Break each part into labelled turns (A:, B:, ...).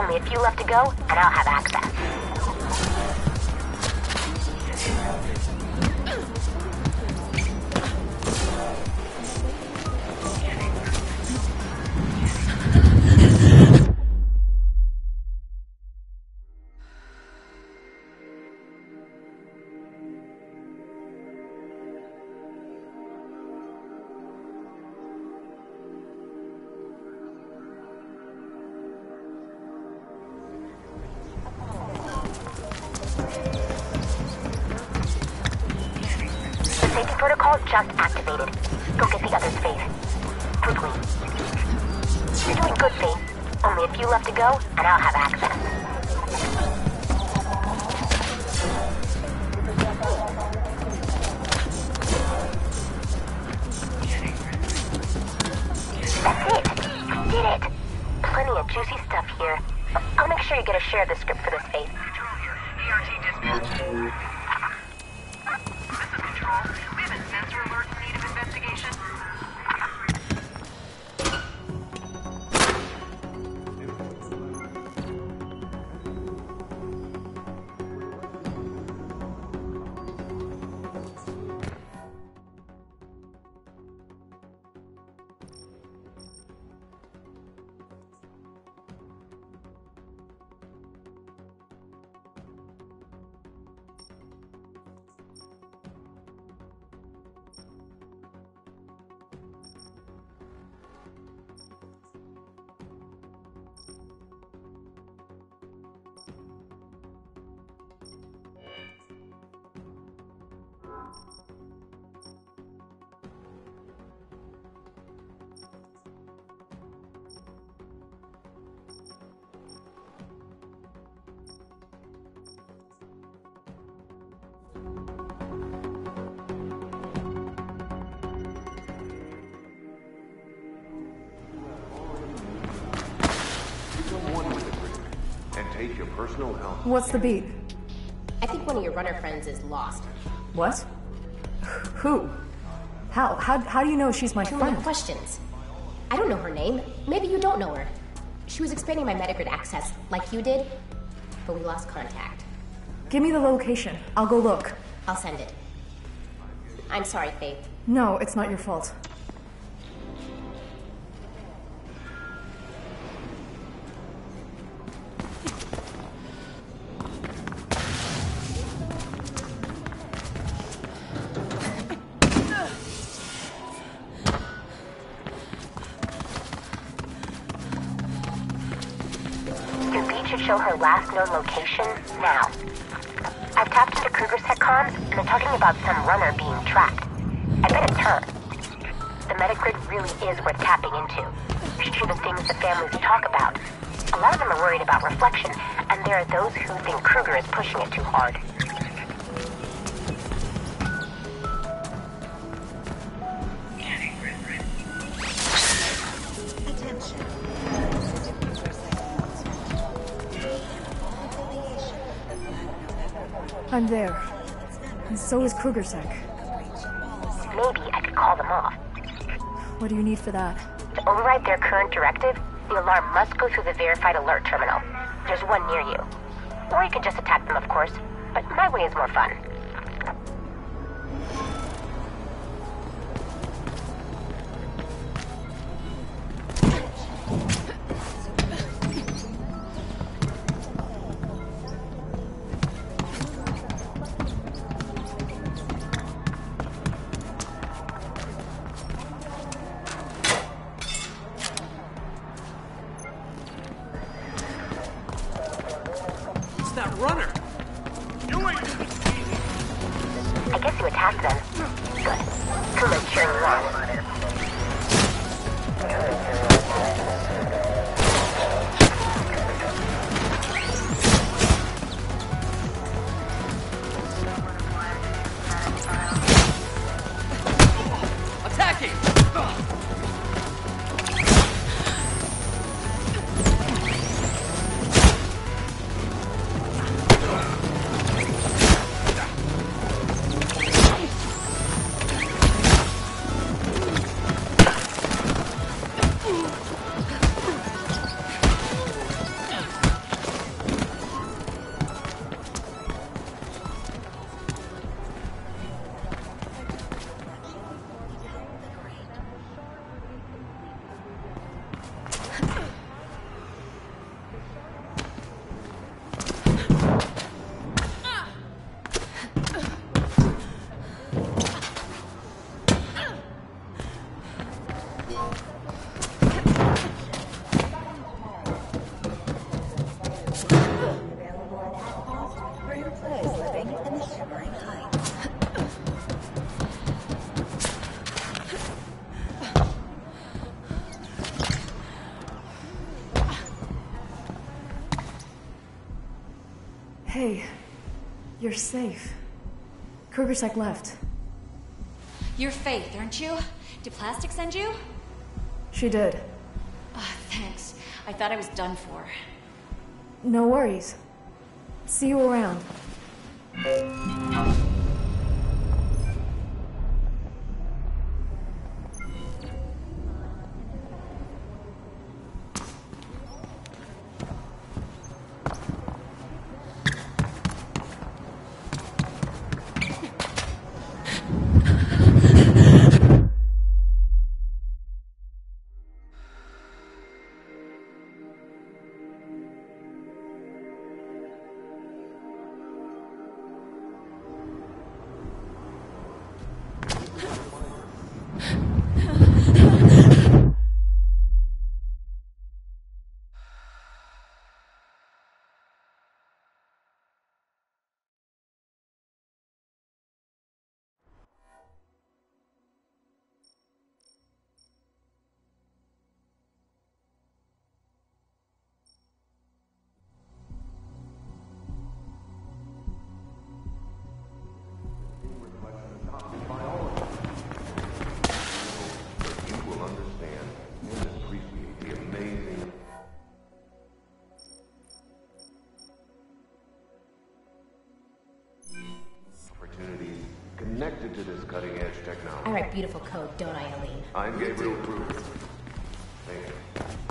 A: Only a few left to go, and I'll have access.
B: What's the beat?
C: I think one of your runner friends is lost.
B: What? Who? How? How, how do you know she's my
C: Too many
B: friend?
C: questions. I don't know her name. Maybe you don't know her. She was expanding my Metagrid access like you did, but we lost contact.
B: Give me the location. I'll go look.
C: I'll send it. I'm sorry, Faith.
B: No, it's not your fault.
A: Beat should show her last known location now. I've tapped into Kruger's comms, and they're talking about some runner being tracked. I bet it's her. The Metagrid really is worth tapping into. Should the things the families talk about. A lot of them are worried about reflection, and there are those who think Kruger is pushing it too hard.
B: I'm there. And so is KrugerSec.
A: Maybe I could call them off.
B: What do you need for that?
A: To override their current directive, the alarm must go through the verified alert terminal. There's one near you. Or you can just attack them, of course. But my way is more fun.
D: You're safe. Krugersec left.
E: You're Faith, aren't you? Did Plastic send you?
D: She did.
E: Oh, thanks. I thought I was done for.
D: No worries. See you around.
F: Connected to this cutting-edge technology.
C: I write beautiful code, don't I, Eileen?
F: I'm Gabriel Kruger. Thank you.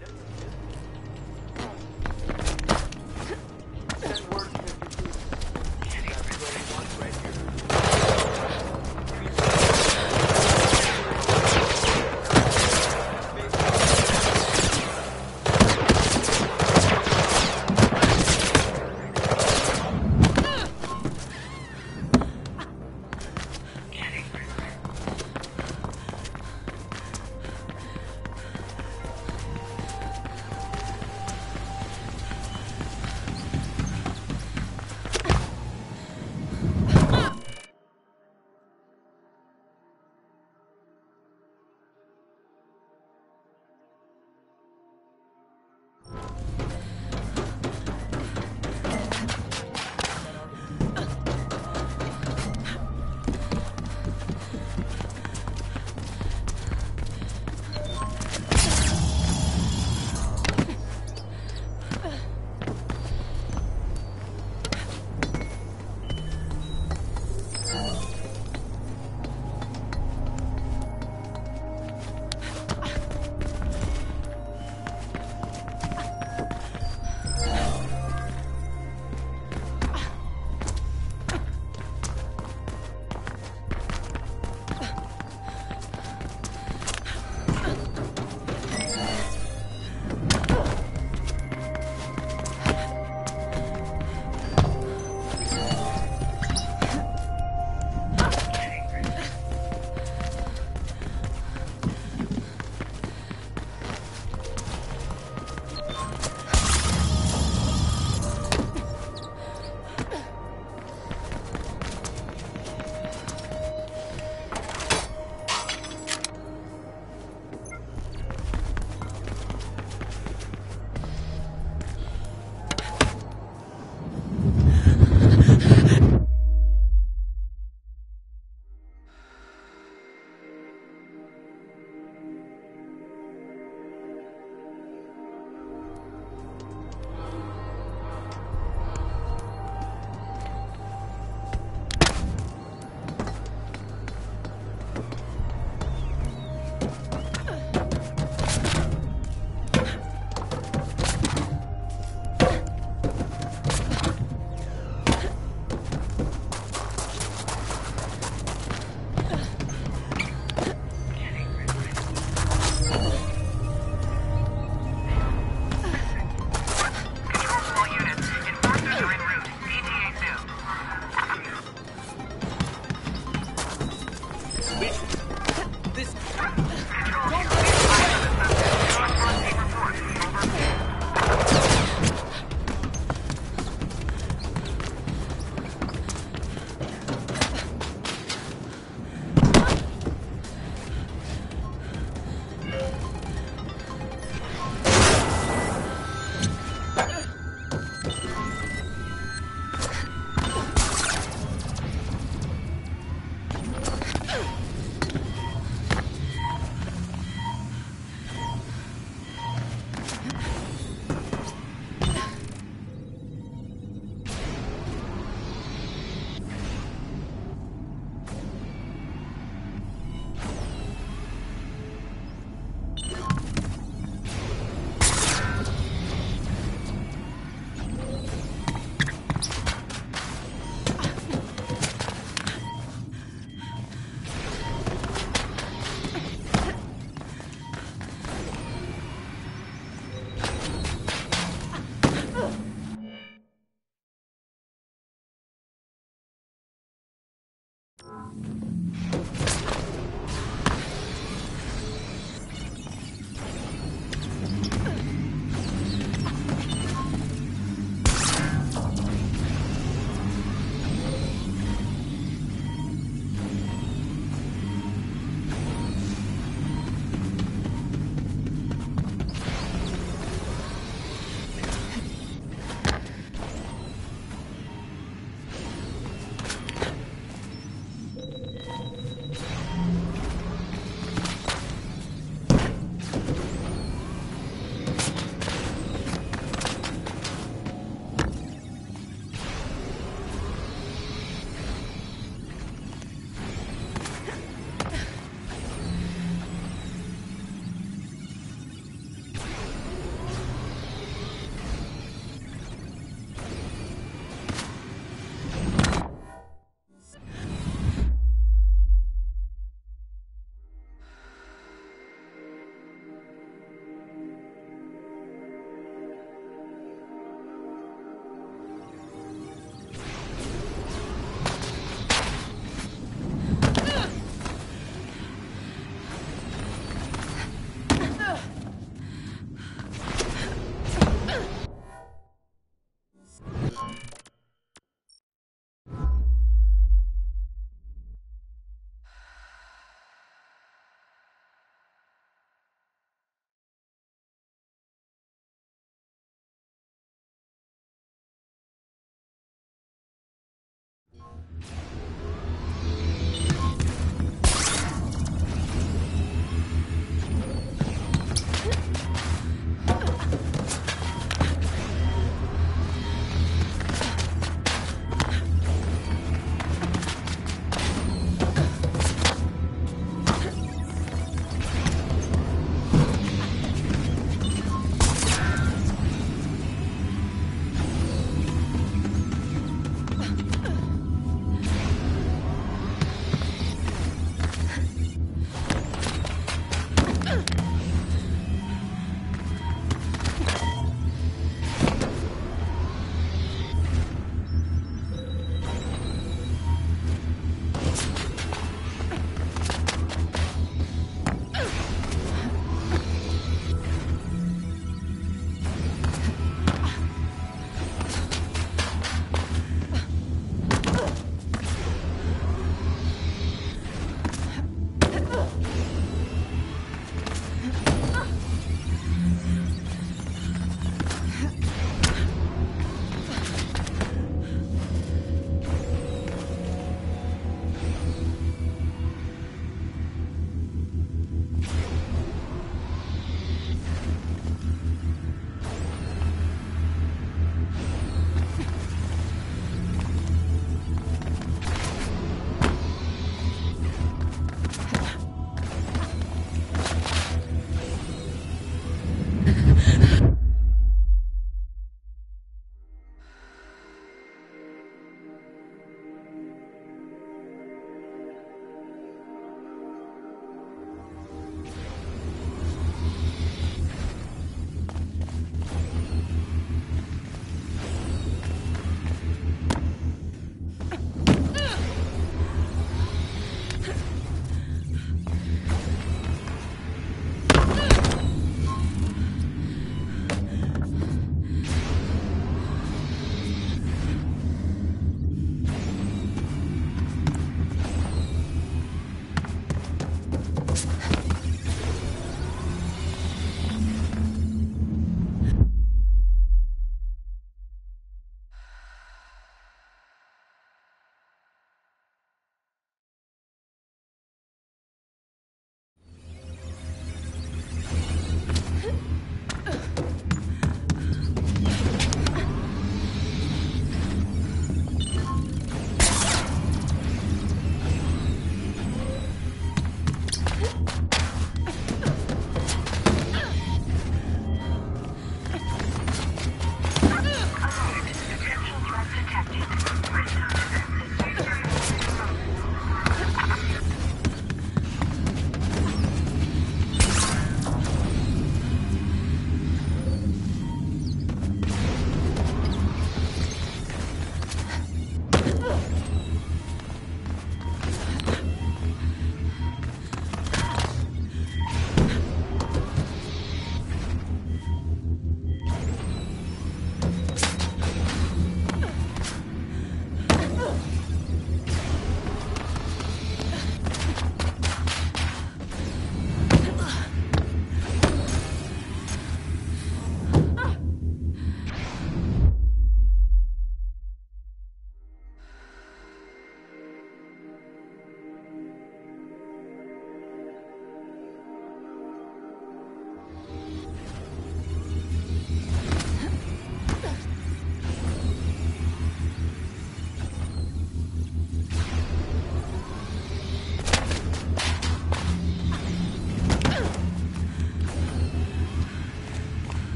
B: Yes.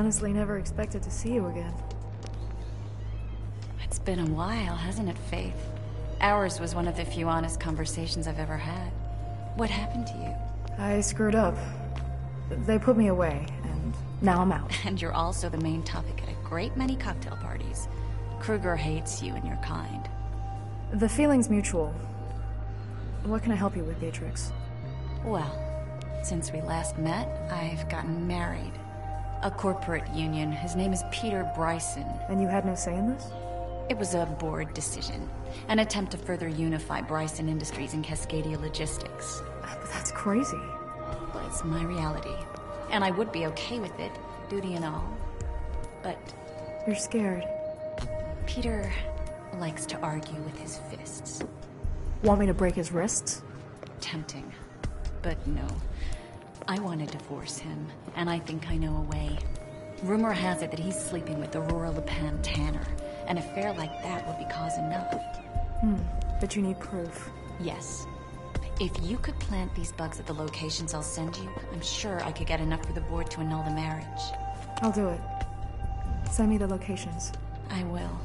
B: Honestly never expected to see you again.
E: It's been a while, hasn't it, Faith? Ours was one of the few honest conversations I've ever had. What happened to you?
B: I screwed up. They put me away, and now I'm out.
E: And you're also the main topic at a great many cocktail parties. Kruger hates you and your kind.
B: The feeling's mutual. What can I help you with, Beatrix?
E: Well, since we last met, I've gotten married. A corporate union. His name is Peter Bryson.
B: And you had no say in this?
E: It was a board decision. An attempt to further unify Bryson Industries and Cascadia Logistics.
B: But that's crazy.
E: But it's my reality. And I would be okay with it, duty and all. But
B: You're scared.
E: Peter likes to argue with his fists.
B: Want me to break his wrists?
E: Tempting. But no. I want to divorce him, and I think I know a way. Rumor has it that he's sleeping with Aurora LePan Tanner. An affair like that would be cause enough.
B: Hmm, but you need proof.
E: Yes. If you could plant these bugs at the locations I'll send you, I'm sure I could get enough for the board to annul the marriage.
B: I'll do it. Send me the locations.
E: I will.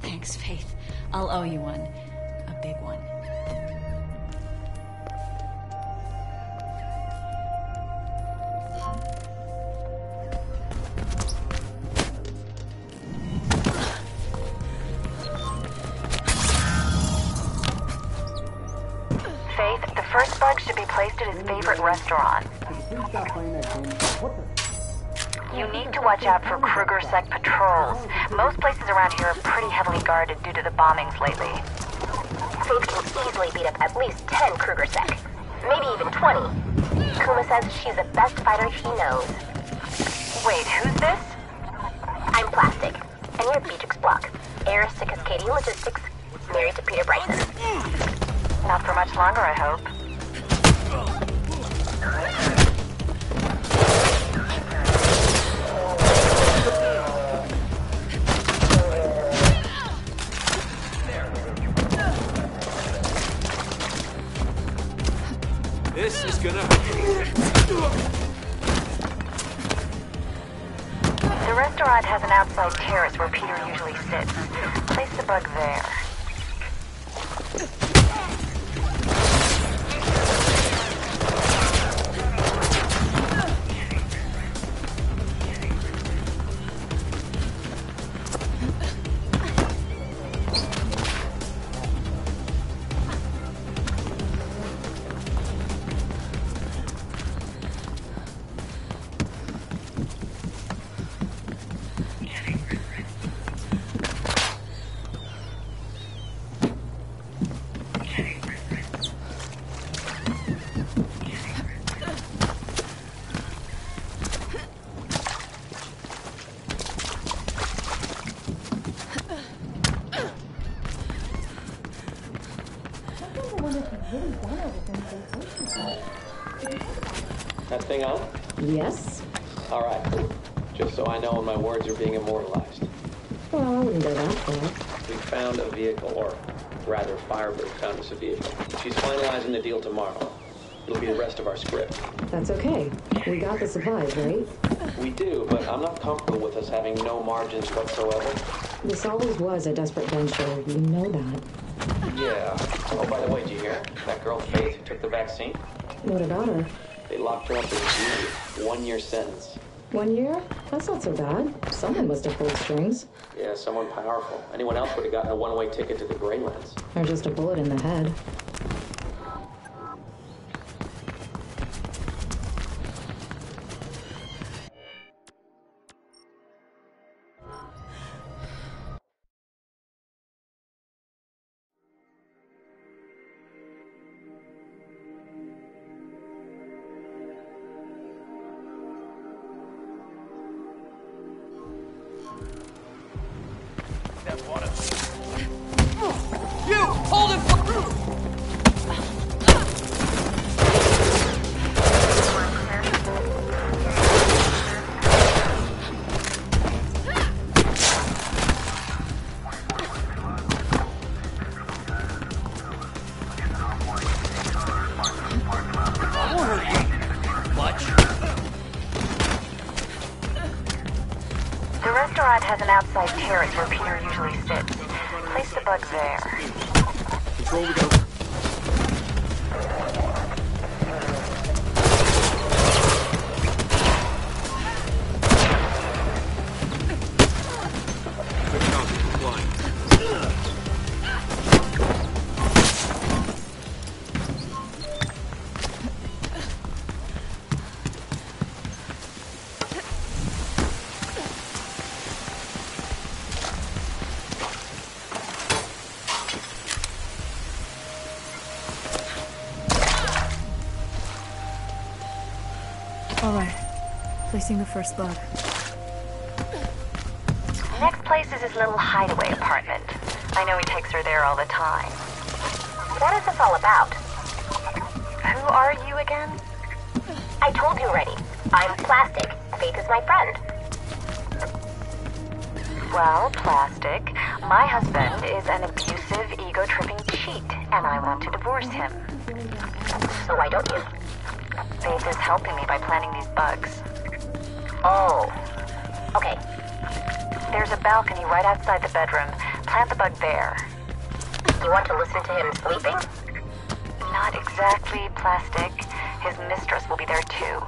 E: Thanks, Faith. I'll owe you one. A big one.
G: Watch out for KrugerSec patrols. Most places around here are pretty heavily guarded due to the bombings lately.
A: Faith can easily beat up at least 10 KrugerSec. Maybe even 20. Kuma says she's the best fighter he knows.
G: Wait, who's this?
A: I'm Plastic, and you're Beatrix Block, heiress to Cascadia Logistics, married to Peter Bryson.
G: Not for much longer, I hope. The has an outside terrace where Peter usually sits. Place the bug there.
H: We
I: supplies, right?
H: We do, but I'm not comfortable with us having no margins whatsoever.
I: This always was a desperate venture. You know that.
H: Yeah. Oh, by the way, did you hear? That girl Faith who took the vaccine?
I: What about her?
H: They locked her up in juvie. One year sentence.
I: One year? That's not so bad. Someone must have pulled strings.
H: Yeah, someone powerful. Anyone else would have gotten a one-way ticket to the Greylands.
I: Or just a bullet in the head.
J: an outside terrace where
G: Peter usually sits. Place the bug there.
J: Control, we go.
B: The first bug.
G: Next place is his little hideaway apartment. I know he takes her there all the time.
A: What is this all about?
G: Who are you again?
A: I told you already. I'm plastic. Faith is my friend.
G: Well, Plastic, my husband is an abusive, ego-tripping cheat, and I want to divorce him.
A: So why don't you?
G: Faith is helping me by planting these bugs.
A: Oh. Okay.
G: There's a balcony right outside the bedroom. Plant the bug there.
A: You want to listen to him sleeping?
G: Not exactly plastic. His mistress will be there too.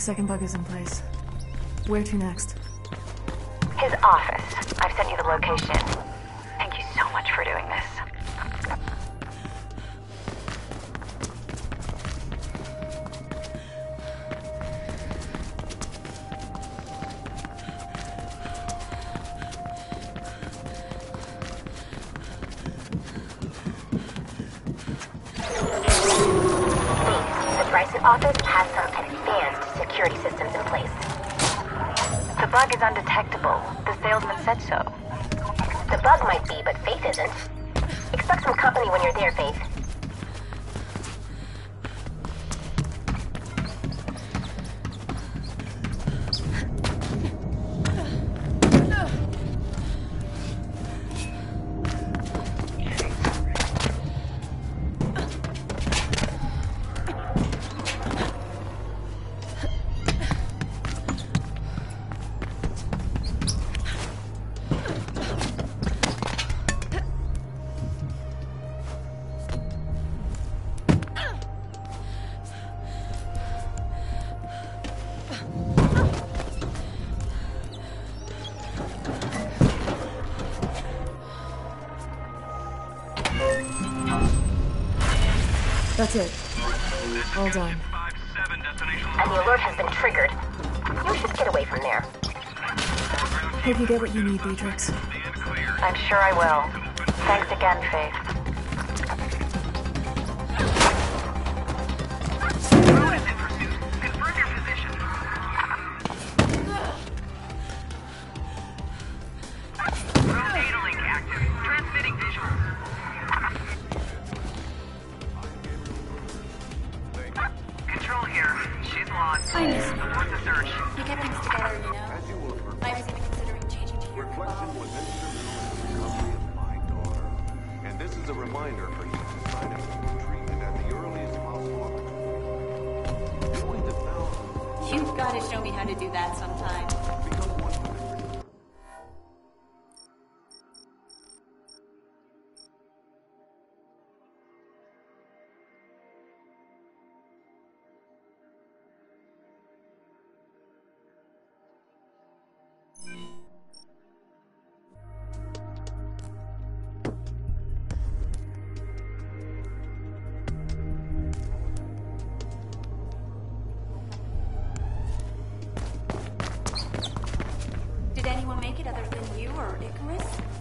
B: Second bug is in place. Where to next?
G: His office. I've sent you the location.
A: Get
B: what you need, Beatrix.
G: I'm sure I will.
E: will make it other than you or Icarus?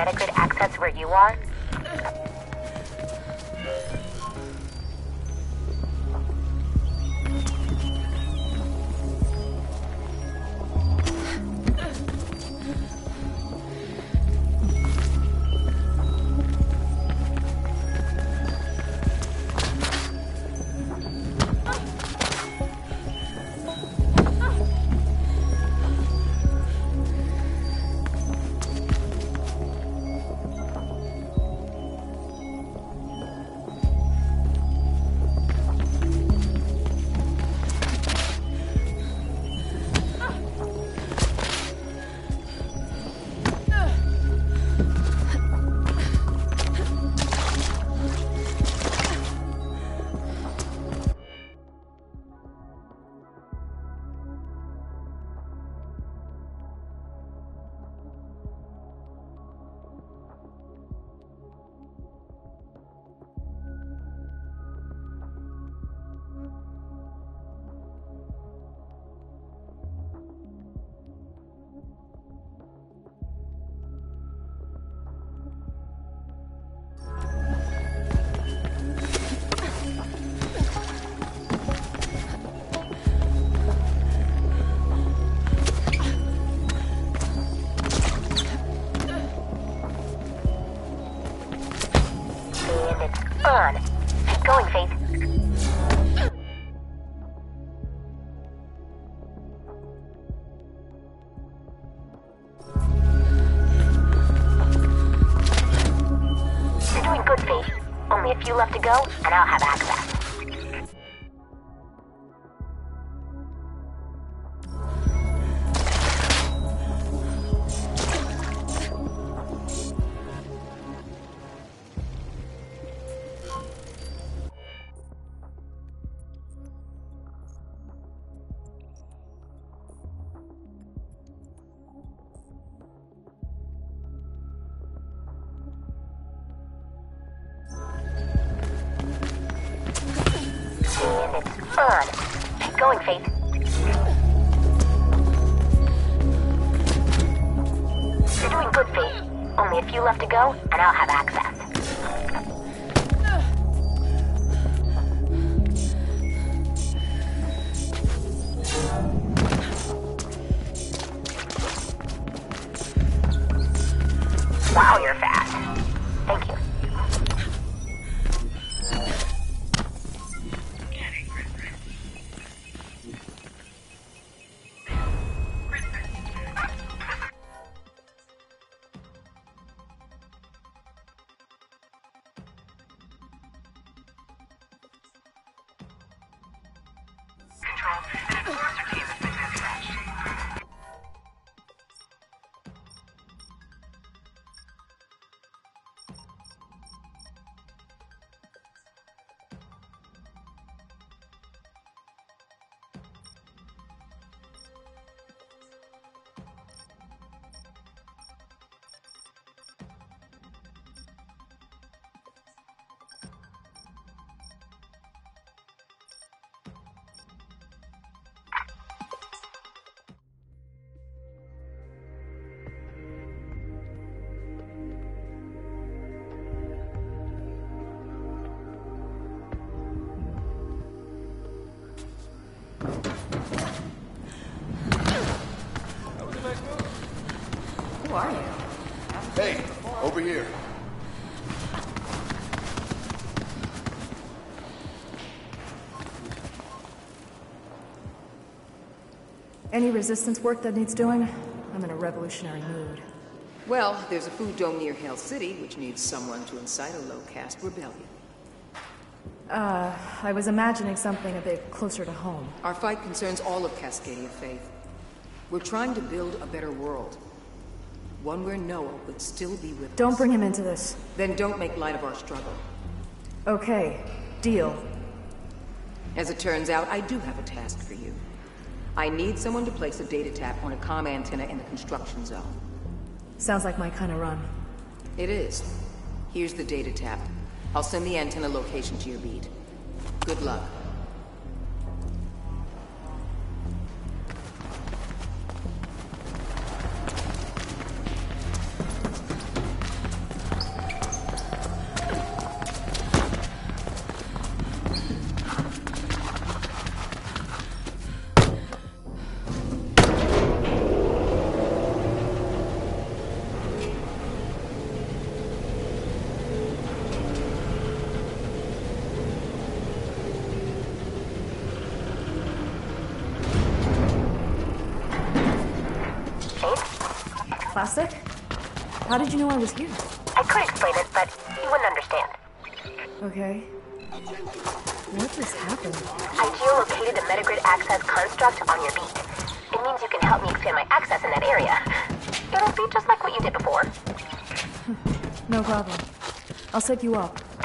A: Metacritic access where you are? me you love left to go, and I'll have access.
K: Any resistance work that needs doing? I'm in a revolutionary mood.
L: Well, there's a food dome near Hell City, which needs someone to incite a low-caste rebellion.
K: Uh, I was imagining something a bit closer to home.
L: Our fight concerns all of Cascadia Faith. We're trying to build a better world. One where Noah would still be with
K: Don't
L: us.
K: bring him into this.
L: Then don't make light of our struggle.
K: Okay, deal.
L: As it turns out, I do have a task for you. I need someone to place a data tap on a comm antenna in the construction zone.
K: Sounds like my kind of run.
L: It is. Here's the data tap. I'll send the antenna location to your beat. Good luck.
K: You up.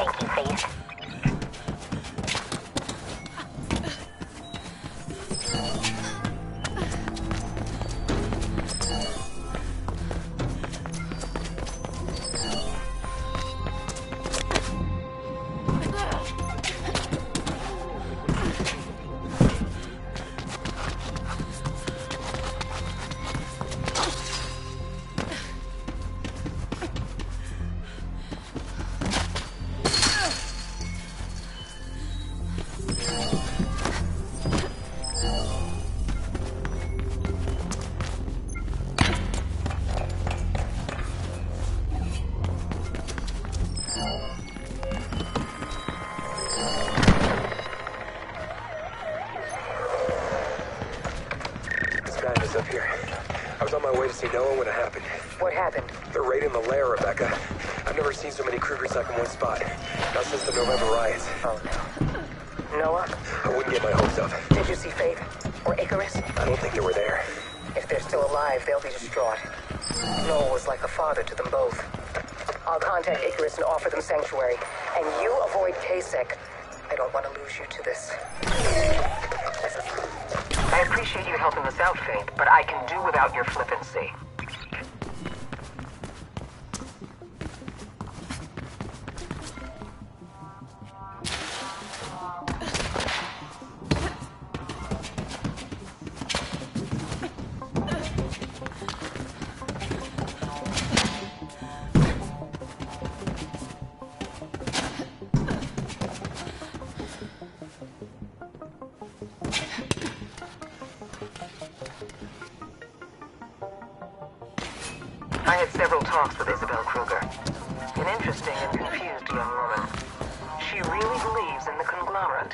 M: Really believes in the conglomerate.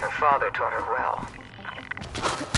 M: Her father taught her well.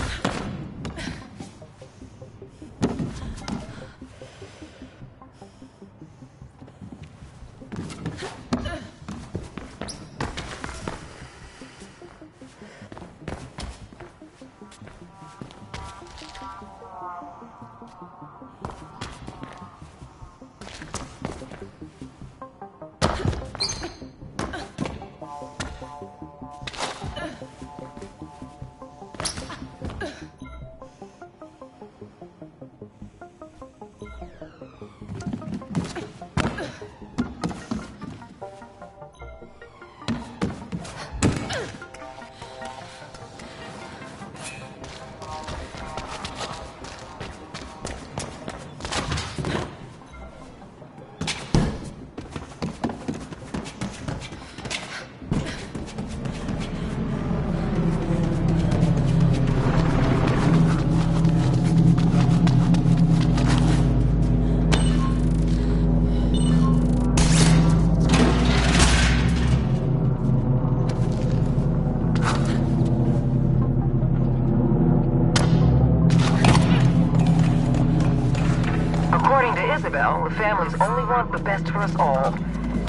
L: Families only want the best for us all.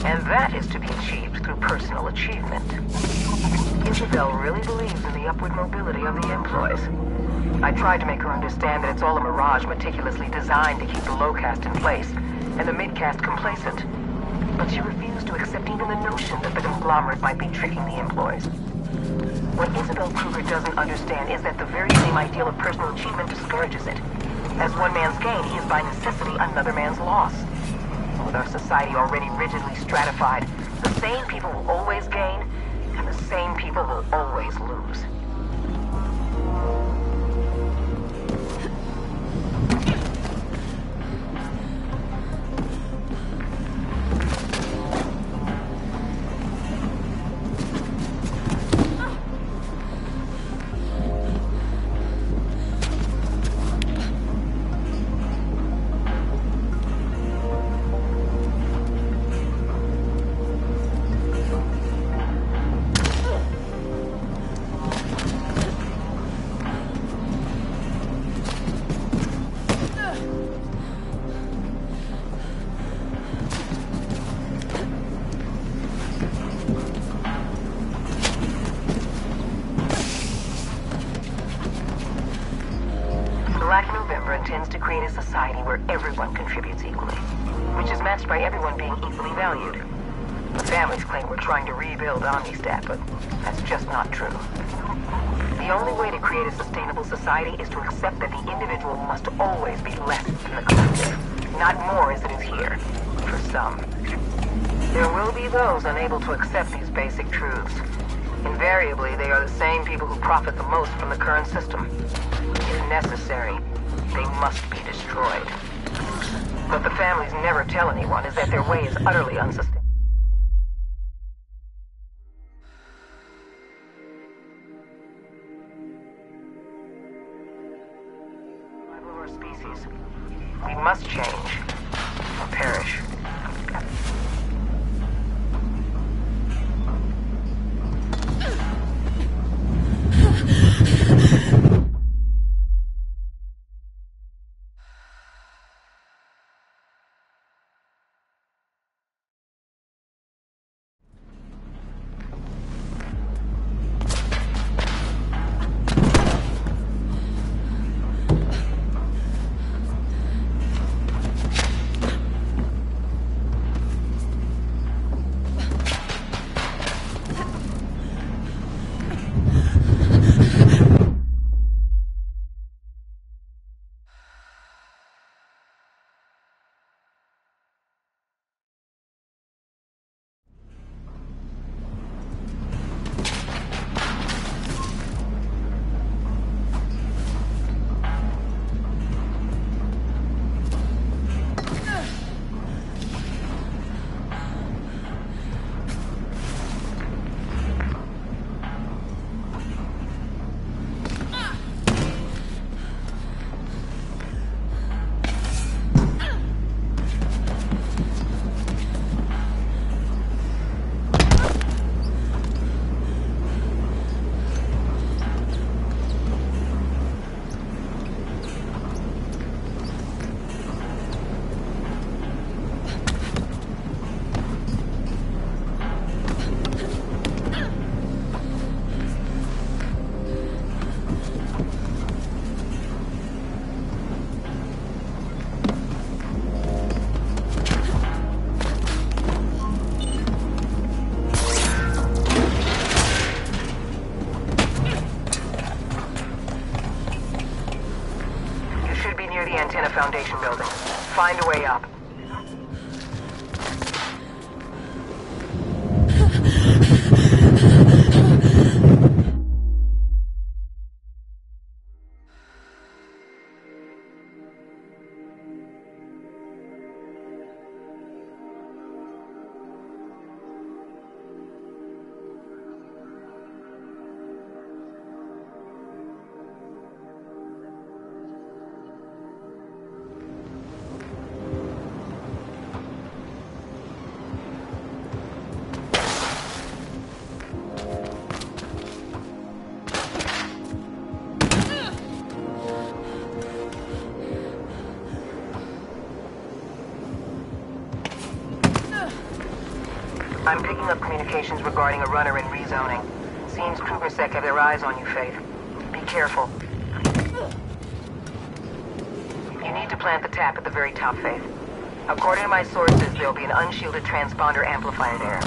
L: And that is to be achieved through personal achievement. Isabel really believes in the upward mobility of the employees. I tried to make her understand that it's all a mirage meticulously designed to keep the low caste in place, and the mid caste complacent. But she refused to accept even the notion that the conglomerate might be tricking the employees. What Isabel Kruger doesn't understand is that the very same ideal of personal achievement discourages it. As one man's gain he is by necessity another man's loss. With our society already rigidly stratified, the same people will always that's just not true. The only way to create a sustainable society is to accept that the individual must always be less than the collective, not more as it is here, for some. There will be those unable to accept these basic truths. Invariably, they are the same people who profit the most from the current system. If necessary, they must be destroyed. What the families never tell anyone is that their way is utterly unsustainable. Be a Foundation building. I'm picking up communications regarding a runner in rezoning. Seems KrugerSec have their eyes on you, Faith. Be careful. You need to plant the tap at the very top, Faith. According to my sources, there'll be an unshielded transponder amplifier there.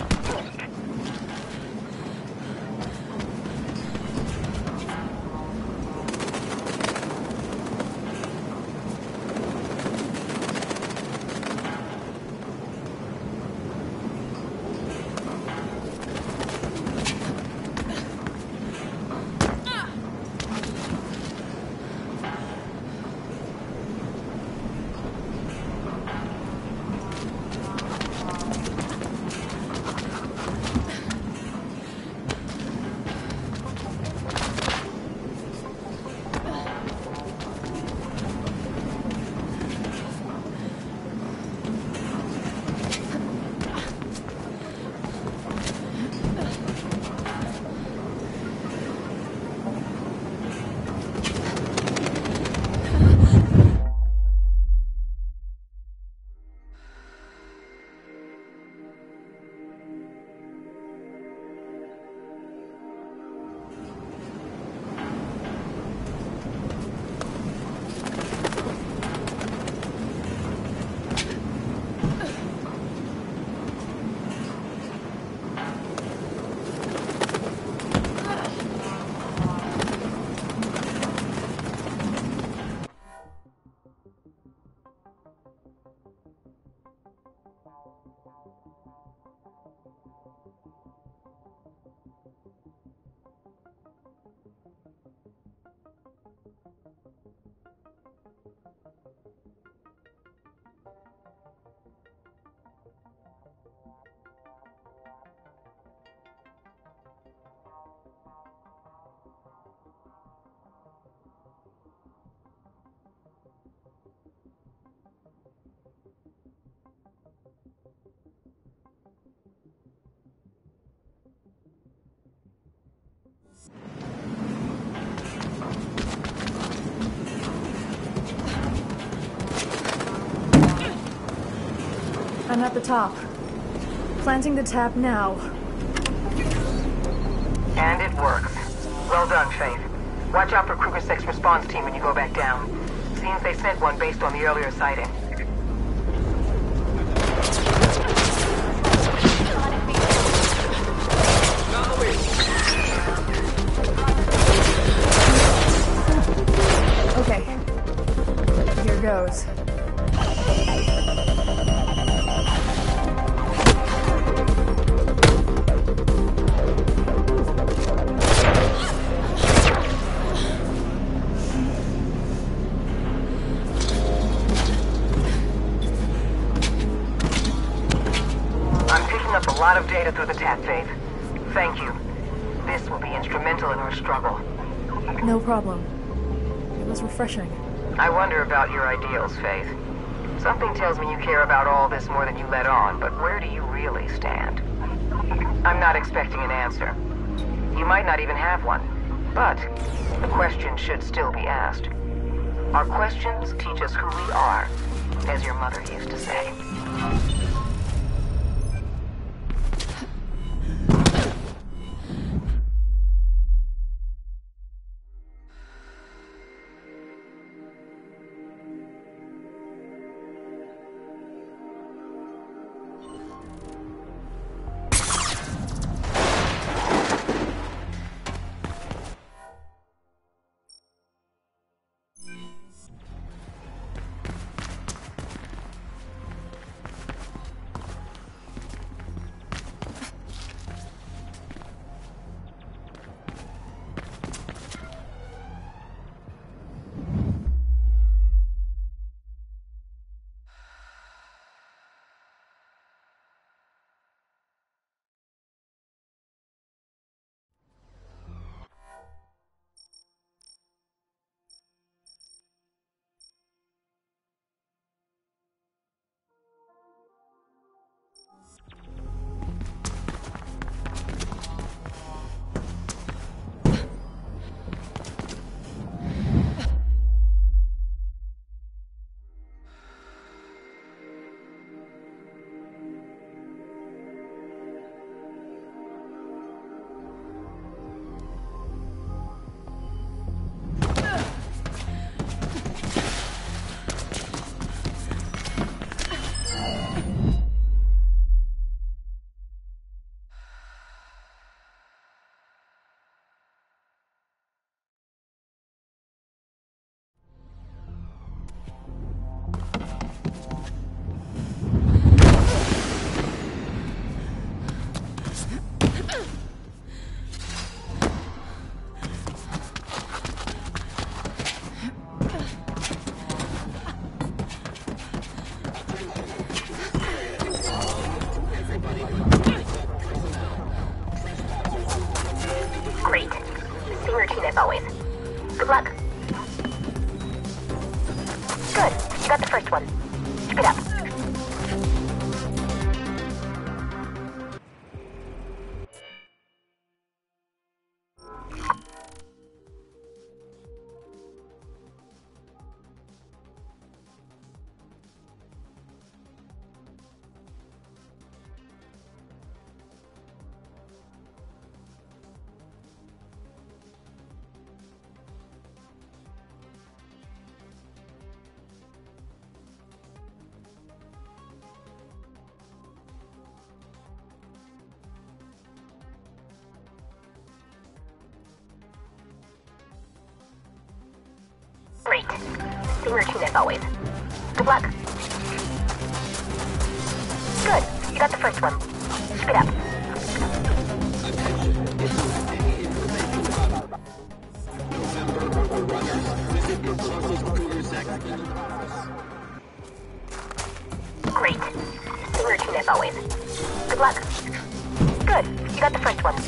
B: I'm at the top. Planting the tap now.
L: And it works. Well done, Faith. Watch out for KrugerSec's response team when you go back down. Seems they sent one based on the earlier sighting.
B: Okay. Here goes.
L: Data through the tap, Faith. Thank you. This will be instrumental in our struggle.
B: No problem. It was refreshing.
L: I wonder about your ideals, Faith. Something tells me you care about all this more than you let on, but where do you really stand? I'm not expecting an answer. You might not even have one. But the question should still be asked. Our questions teach us who we are, as your mother used to say.
A: You got the first one. Keep it up. Great. Similar as always. Good luck. Good. You got the first one.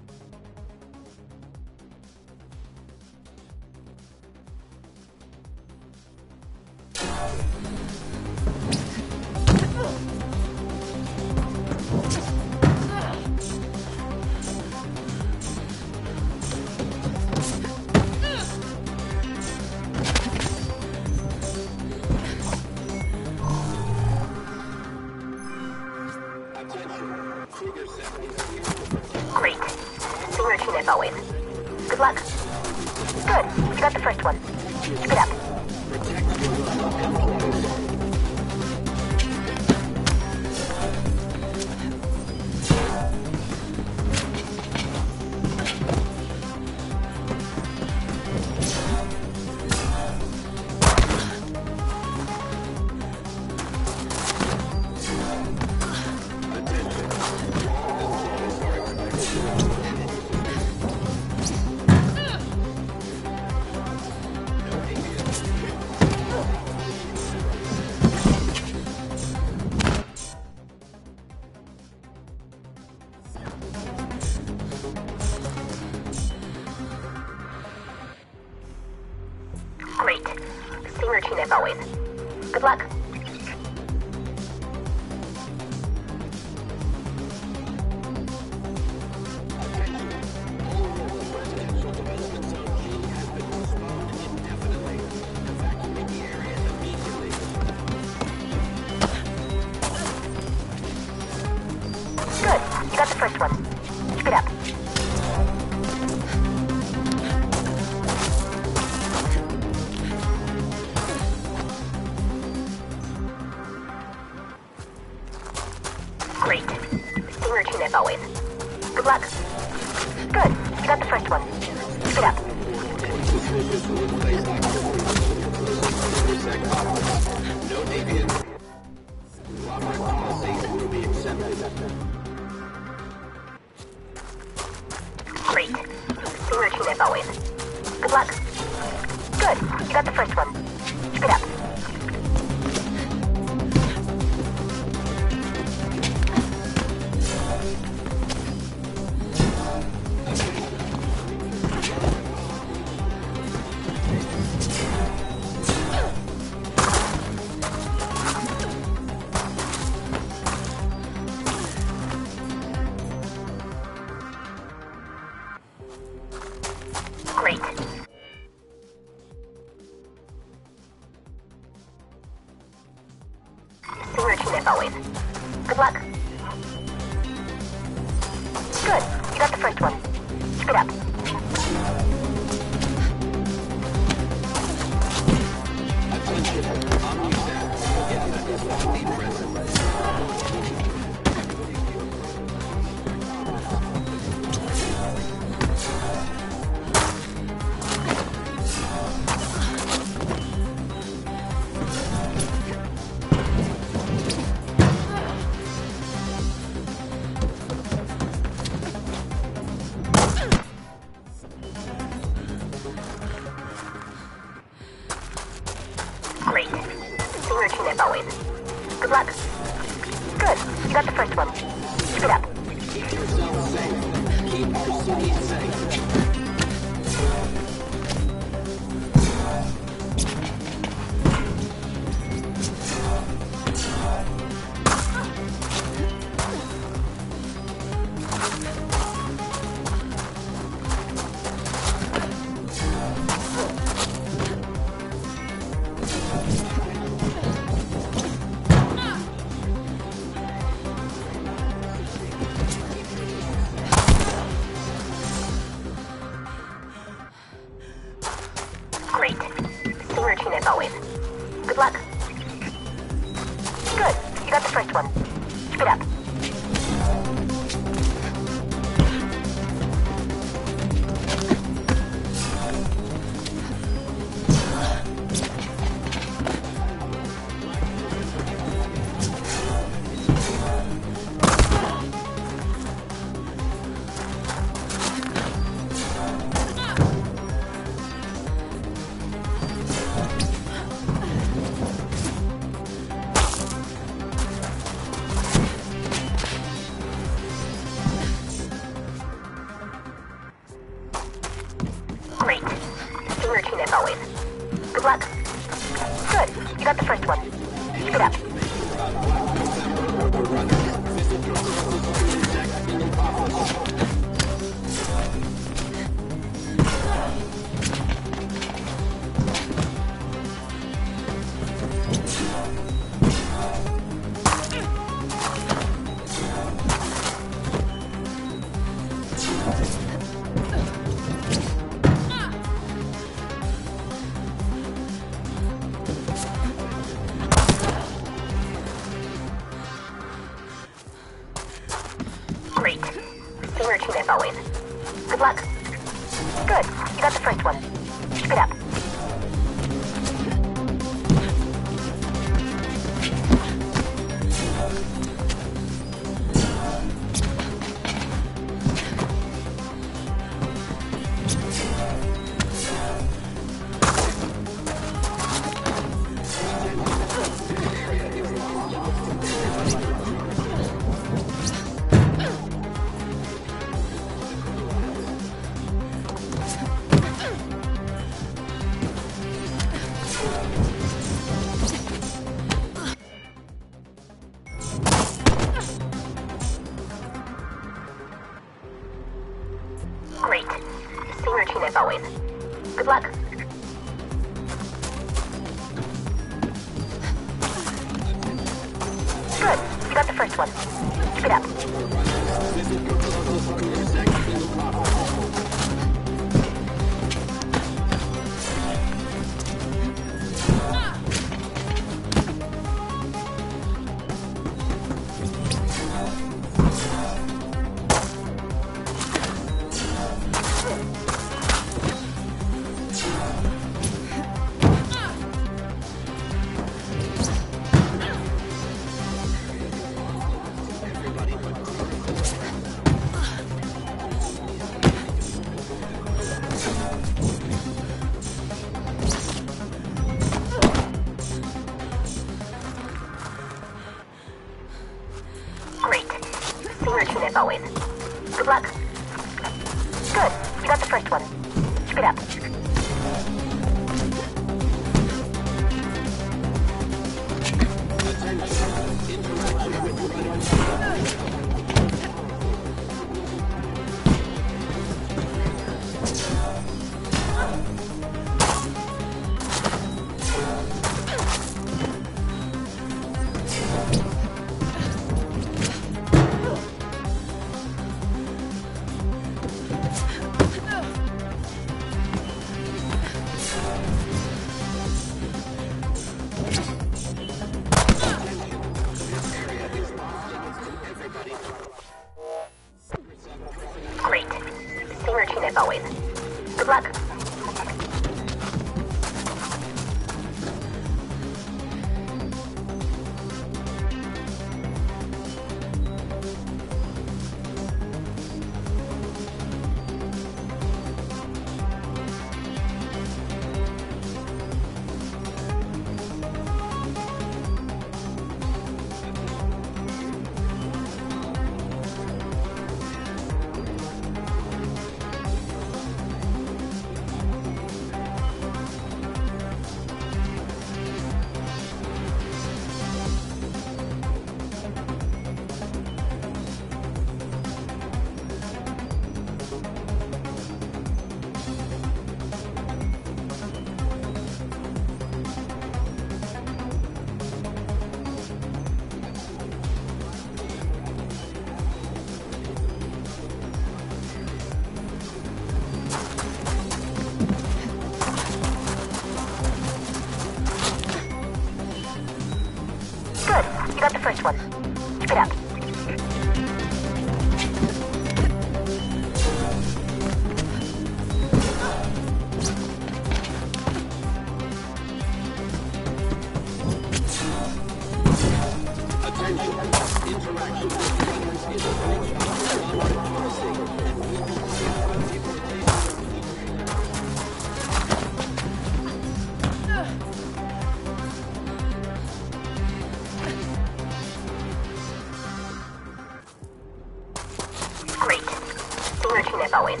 A: as always.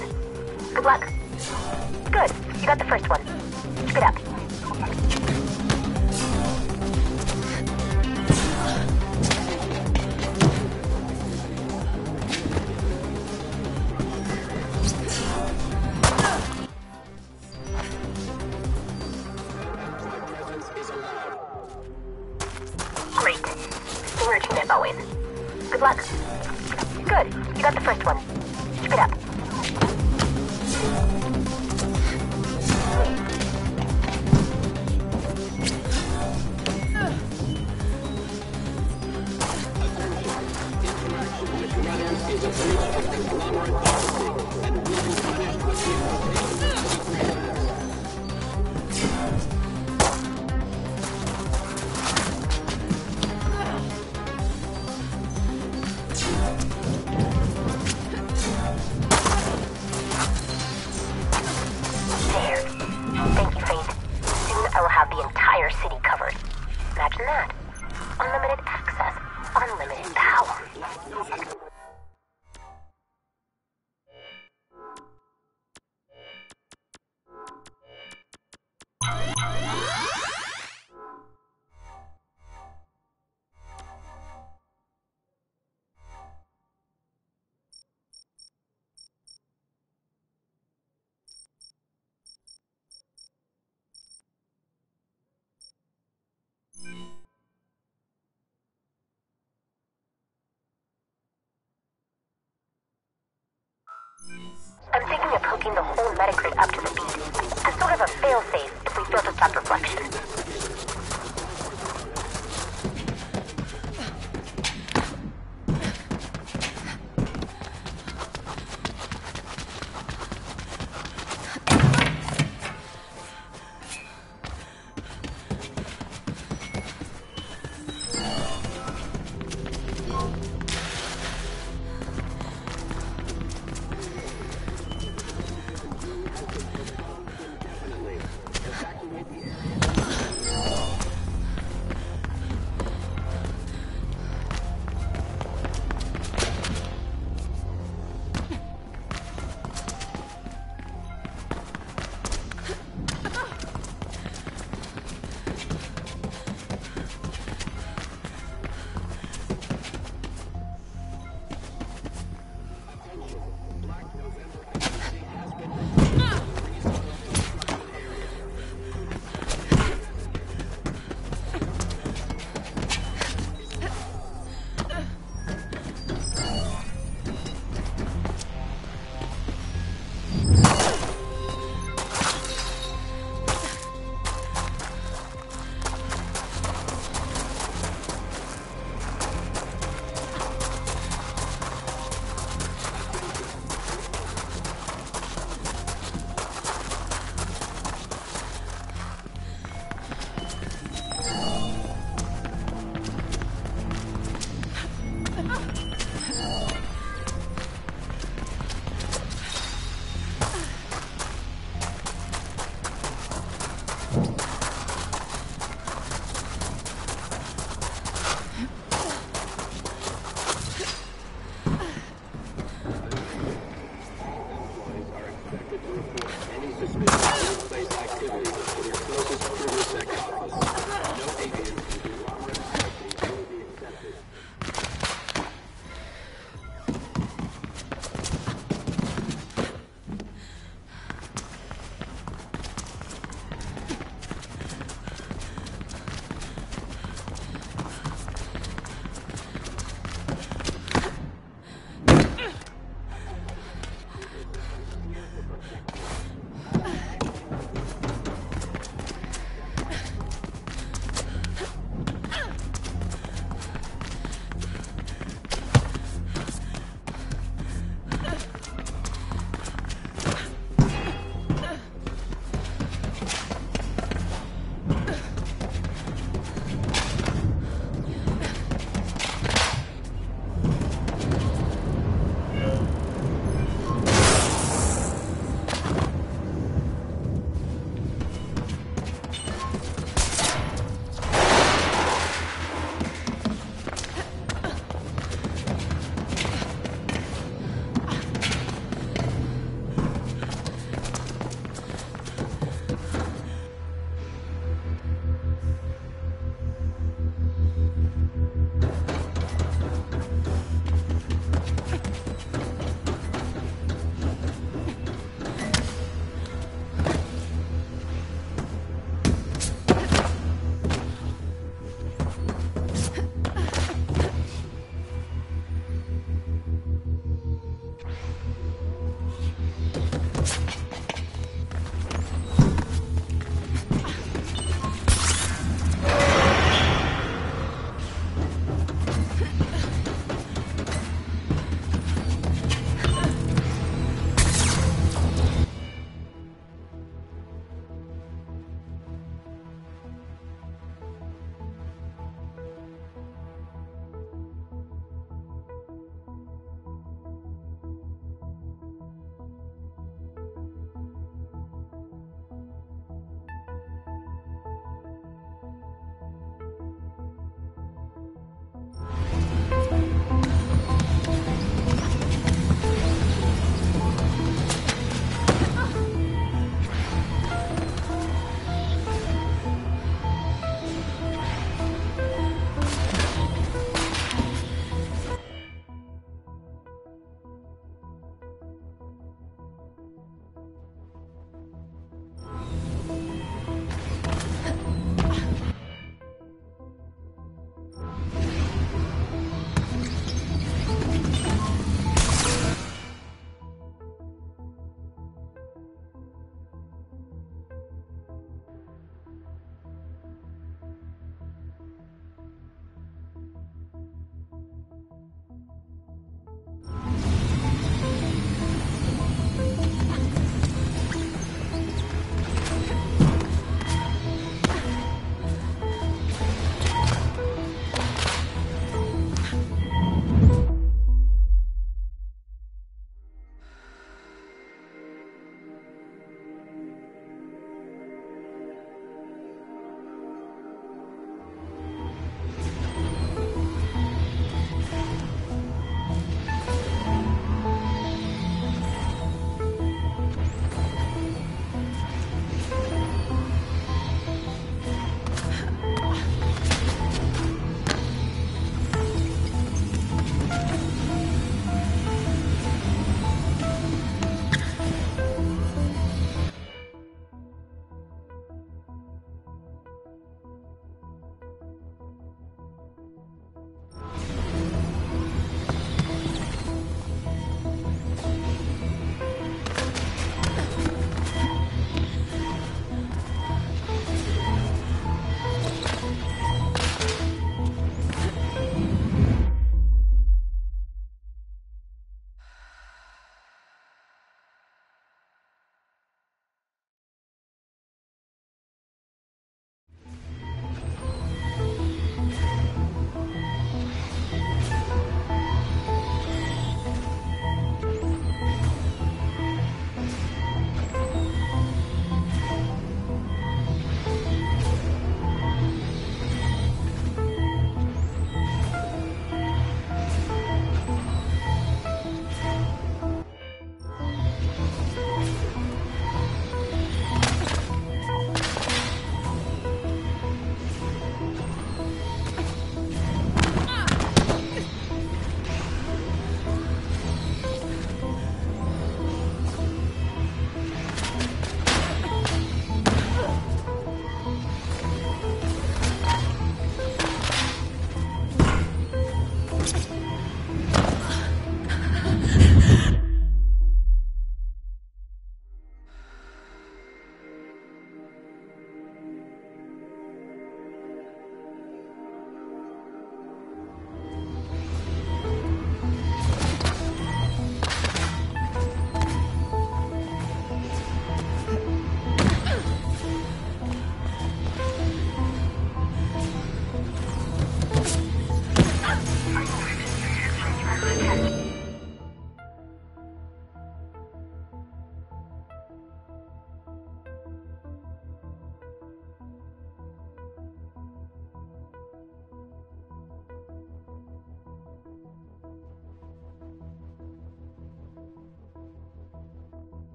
A: Good luck. Good. You got the first one. Keep it up.